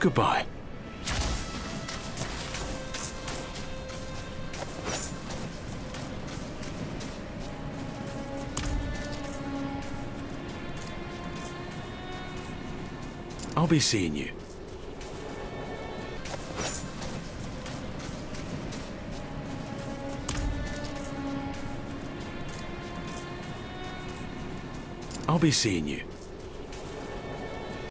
Goodbye. I'll be seeing you. I'll be seeing you.